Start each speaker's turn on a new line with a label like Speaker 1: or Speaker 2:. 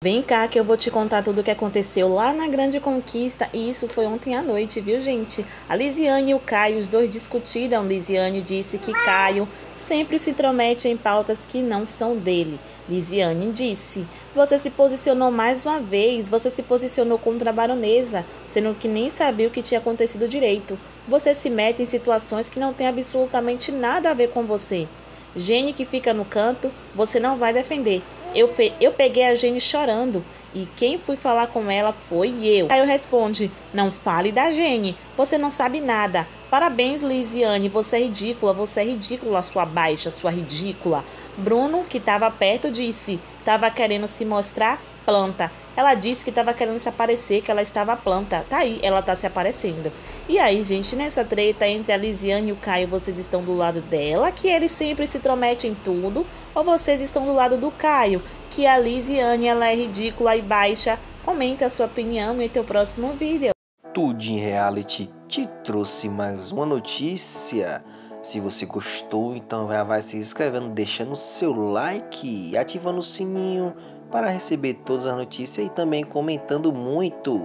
Speaker 1: Vem cá que eu vou te contar tudo o que aconteceu lá na Grande Conquista e isso foi ontem à noite, viu gente? A Lisiane e o Caio, os dois discutiram. Lisiane disse que Caio sempre se intromete em pautas que não são dele. Lisiane disse: Você se posicionou mais uma vez, você se posicionou contra a baronesa, sendo que nem sabia o que tinha acontecido direito. Você se mete em situações que não têm absolutamente nada a ver com você. Gene que fica no canto, você não vai defender. Eu, fe... eu peguei a Gene chorando e quem fui falar com ela foi eu. Aí eu responde: Não fale da Gene, você não sabe nada. Parabéns, Lisiane, você é ridícula, você é ridícula, sua baixa, sua ridícula. Bruno, que estava perto, disse: Estava querendo se mostrar planta. Ela disse que estava querendo se aparecer, que ela estava planta. Tá aí, ela tá se aparecendo. E aí, gente, nessa treta entre a Lisiane e o Caio, vocês estão do lado dela, que ele sempre se tromete em tudo, ou vocês estão do lado do Caio, que a Lisiane ela é ridícula e baixa? Comenta a sua opinião em teu próximo vídeo.
Speaker 2: Tudo em Reality te trouxe mais uma notícia. Se você gostou, então já vai se inscrevendo, deixando o seu like, ativando o sininho para receber todas as notícias e também comentando muito.